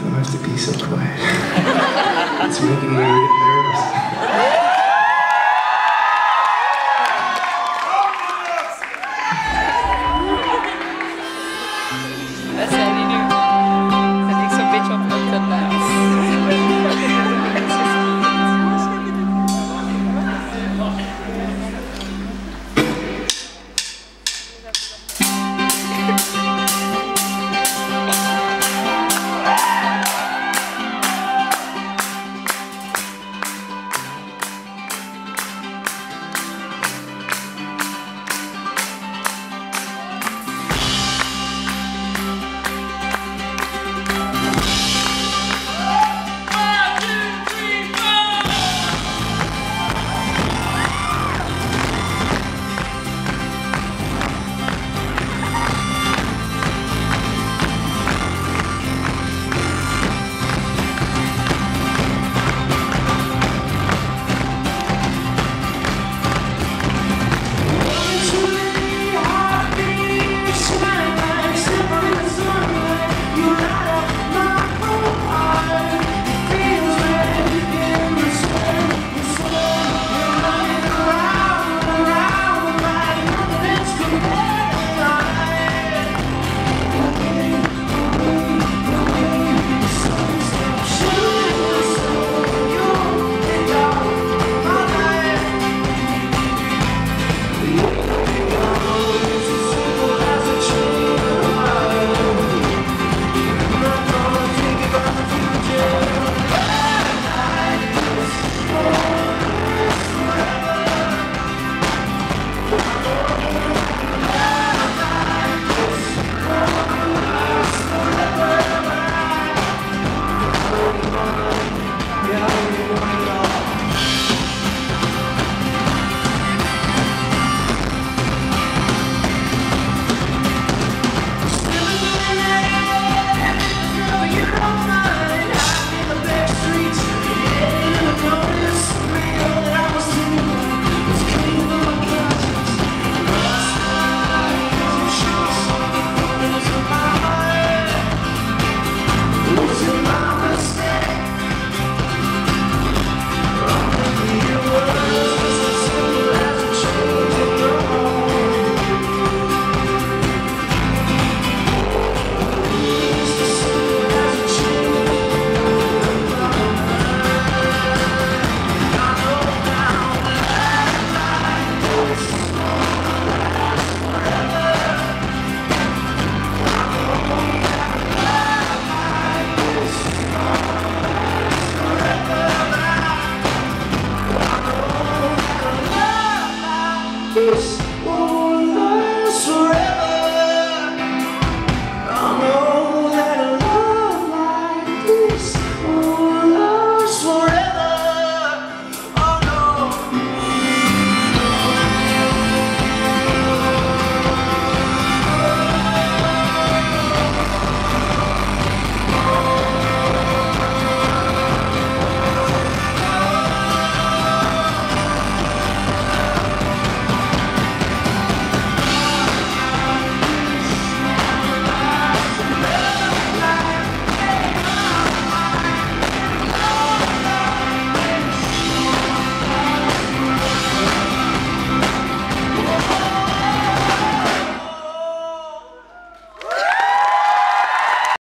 Don't have to be so quiet. it's making me Deus.